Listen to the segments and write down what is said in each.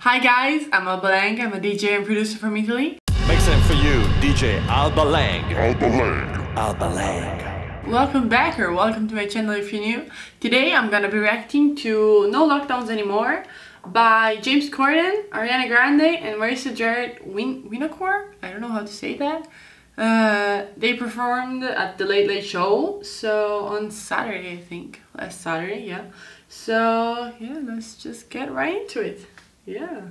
Hi guys, I'm Alba Leng. I'm a DJ and producer from Italy. Makes sense for you, DJ Alba Leng. Alba Leng. Alba Leng. Welcome back or welcome to my channel if you're new. Today I'm gonna be reacting to No Lockdowns Anymore by James Corden, Ariana Grande, and Marissa Jaret Win Winokur. I don't know how to say that. Uh, they performed at the Late Late Show, so on Saturday, I think. Last Saturday, yeah. So, yeah, let's just get right into it. Yeah.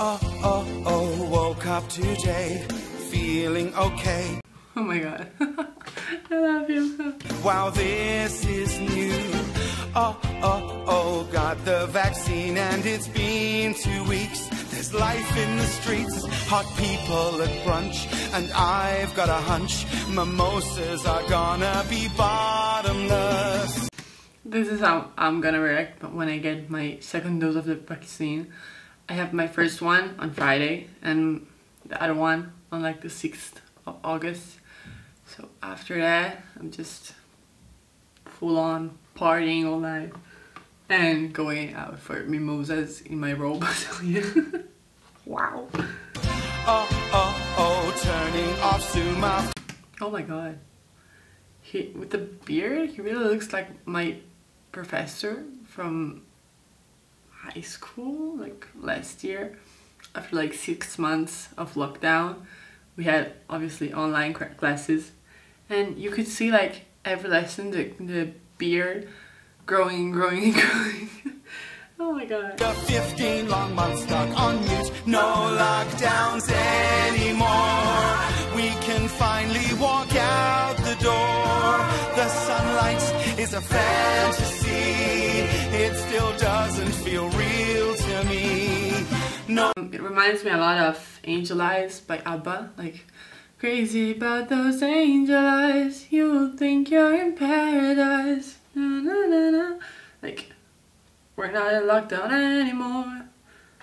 Oh, oh, oh, woke up today, feeling okay. Oh my god. I love you. Wow, this is new. Oh, oh, oh, got the vaccine and it's been two weeks. There's life in the streets, hot people at brunch, and I've got a hunch mimosas are gonna be bottomless. This is how I'm gonna react when I get my second dose of the vaccine. I have my first one on Friday and the other one on like the 6th of August. So after that, I'm just full on partying all night and going out for mimosas in my robe. So yeah. wow. Oh, oh, oh, turning off Zuma. Oh my god. He with the beard, he really looks like my professor from high school, like last year. After like six months of lockdown, we had obviously online classes, and you could see like every lesson the the beard growing and growing and growing. Oh my god. The 15 long months stuck on mute, no lockdowns anymore. We can finally walk out the door. The sunlight is a fantasy, it still doesn't feel real to me. No. It reminds me a lot of Angel Eyes by ABBA, like Crazy about those angel eyes, you think you're in paradise. Na, na, na, na. Like, we're not in lockdown anymore.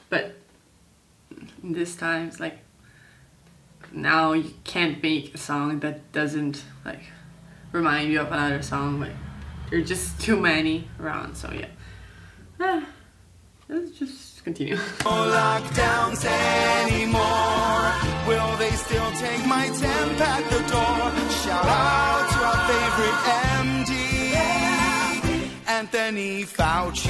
But this time, it's like, now you can't make a song that doesn't, like, remind you of another song. Like, there are just too many around, so yeah. Ah, let's just continue. No lockdowns anymore. Will they still take my temp at the door? Shout out to our favorite MD, Anthony Fauci.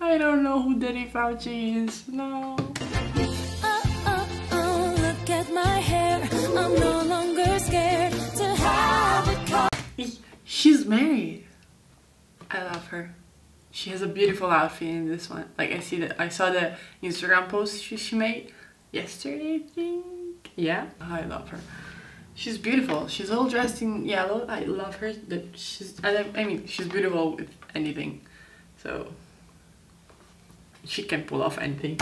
I don't know who Danny Fauci is. No. Oh, oh, oh, look at my hair. I'm no longer scared to have it cut. She's married. I love her. She has a beautiful outfit in this one. Like I see that I saw the Instagram post she, she made yesterday, I think. Yeah, oh, I love her. She's beautiful. She's all dressed in yellow. I love her. That she's. I, I mean, she's beautiful with anything. So she can pull off anything.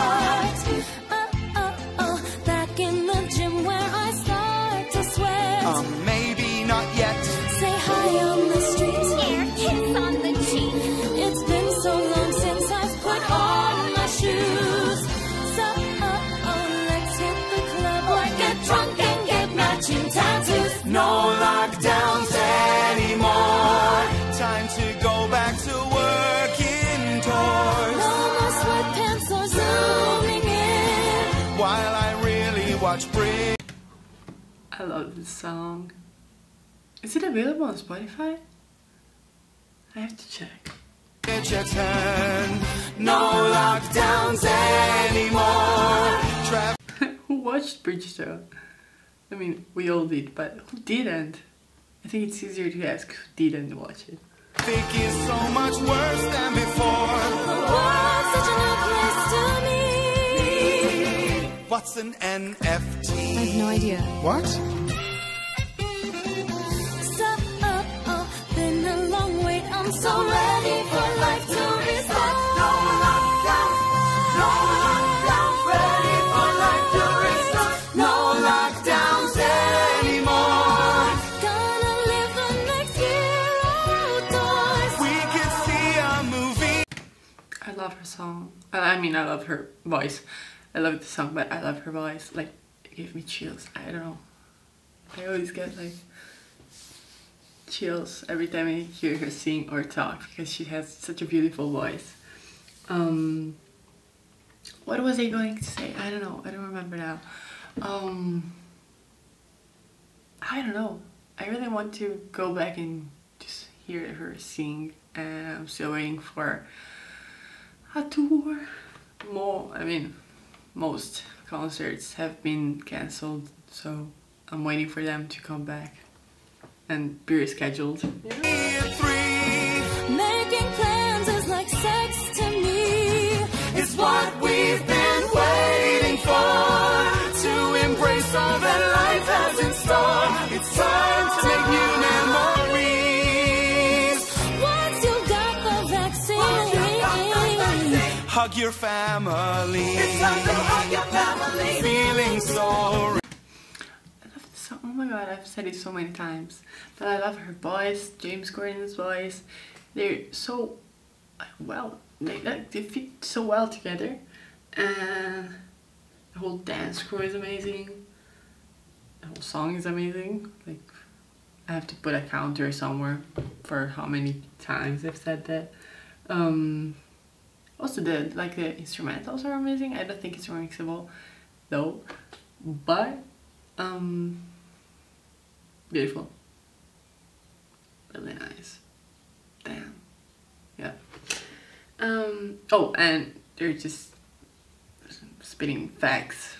Really watch Brit. I love this song. Is it available on Spotify? I have to check. Bridgerton. No lockdowns anymore. Tra- who watched Bridgerton? I mean, we all did, but who didn't? I think it's easier to ask who didn't watch it. Traffic is so much worse than before. The world's such a new place to me. What's an NFT? I have no idea. What? So, been a long wait. I'm so ready for life to restart. No lockdowns. No lockdowns. Ready for life to restart. No lockdowns anymore. Gonna live the next year outdoors. We could see a movie. I love her song. I mean, I love her voice. I love the song, but I love her voice. Like, it gave me chills. I don't know. I always get like chills every time I hear her sing or talk because she has such a beautiful voice. Um, what was I going to say? I don't know. I don't remember now. Um, I don't know. I really want to go back and just hear her sing, and I'm still waiting for a tour. More, I mean, most concerts have been cancelled, so I'm waiting for them to come back and be rescheduled. Three Hug your family. It's time to hug your family. Feeling sorry. I love the song. Oh my god, I've said it so many times. But I love her voice, James Corden's voice. They're so well, they, like, they fit so well together. And the whole dance crew is amazing. The whole song is amazing. Like, I have to put a counter somewhere for how many times I've said that. Um, also, the like the instrumentals are amazing. I don't think it's remixable though, but um, beautiful, really nice. Damn, yeah. Um. Oh, and they're just spitting facts,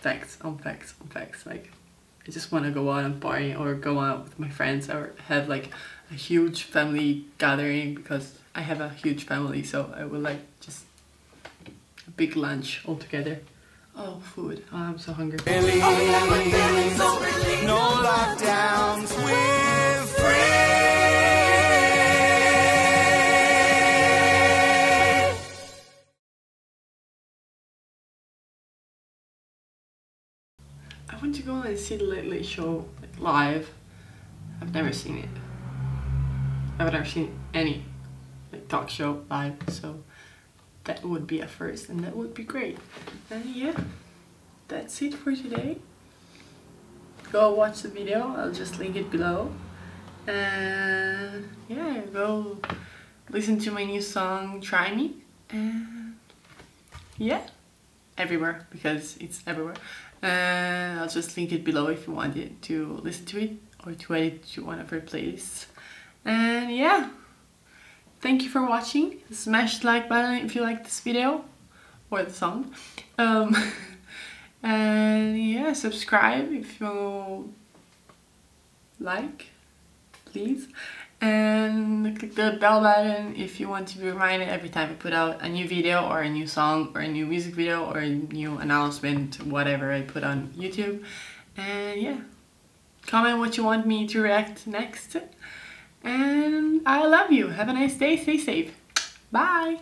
facts on facts on facts. Like, I just want to go out and party or go out with my friends or have like a huge family gathering because I have a huge family. So I would like just a big lunch all together. Oh, food. Oh, I'm so hungry. Really, no lockdowns, we're free. I want to go and see the Late Late Show like, live. I've never seen it. I've never seen any like talk show live, so that would be a first, and that would be great. And yeah, that's it for today. Go watch the video. I'll just link it below. And yeah, go listen to my new song "Try Me." And yeah everywhere because it's everywhere. And I'll just link it below if you wanted to listen to it or to add it to one of our playlists. And yeah, thank you for watching. Smash the like button if you like this video or the song. Um, and yeah, subscribe if you like, please. And click the bell button if you want to be reminded every time I put out a new video or a new song or a new music video or a new announcement, whatever I put on YouTube. And yeah, comment what you want me to react next. And I love you. Have a nice day. Stay safe. Bye.